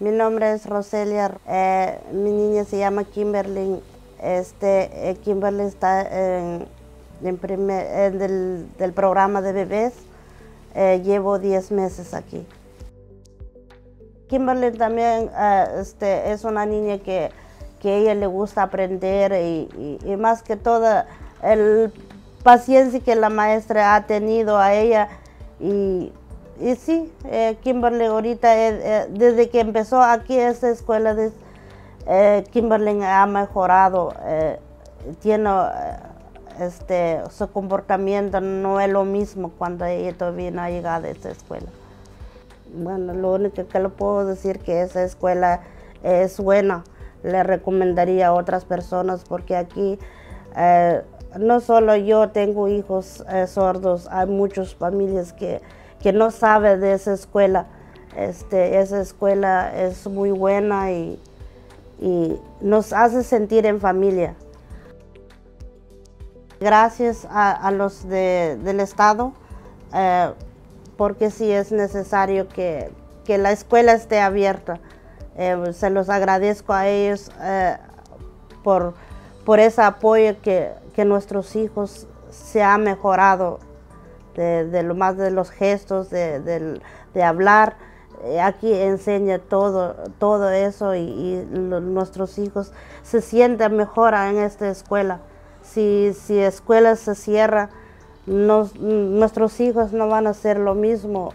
Mi nombre es Roselia, eh, mi niña se llama Kimberly. Este, eh, Kimberly está en, primer, del, programa de bebés. Eh, llevo 10 meses aquí. Kimberly también este, es una niña que, a ella le gusta aprender y, y, más que todo el paciencia que la maestra ha tenido a ella y y sí, eh, Kimberly ahorita, eh, eh, desde que empezó aquí esta escuela, Kimberly ha mejorado, tiene este, su comportamiento no es lo mismo cuando ella todavía no ha llegado a esta escuela. Bueno, lo único que le puedo decir que esa escuela es buena, le recomendaría a otras personas porque aquí no solo yo tengo hijos sordos, hay muchas familias que que no sabe de esa escuela. Este, esa escuela es muy buena y, nos hace sentir en familia. Gracias a, los del Estado, eh, porque sí es necesario que, la escuela esté abierta. Eh, se los agradezco a ellos eh, por, por ese apoyo que, que nuestros hijos se han mejorado de, lo más de los gestos, de, hablar. Eh, aquí enseña todo, todo eso y, nuestros hijos se sienten mejor en esta escuela. Si, si escuela se cierra, nuestros hijos no van a hacer lo mismo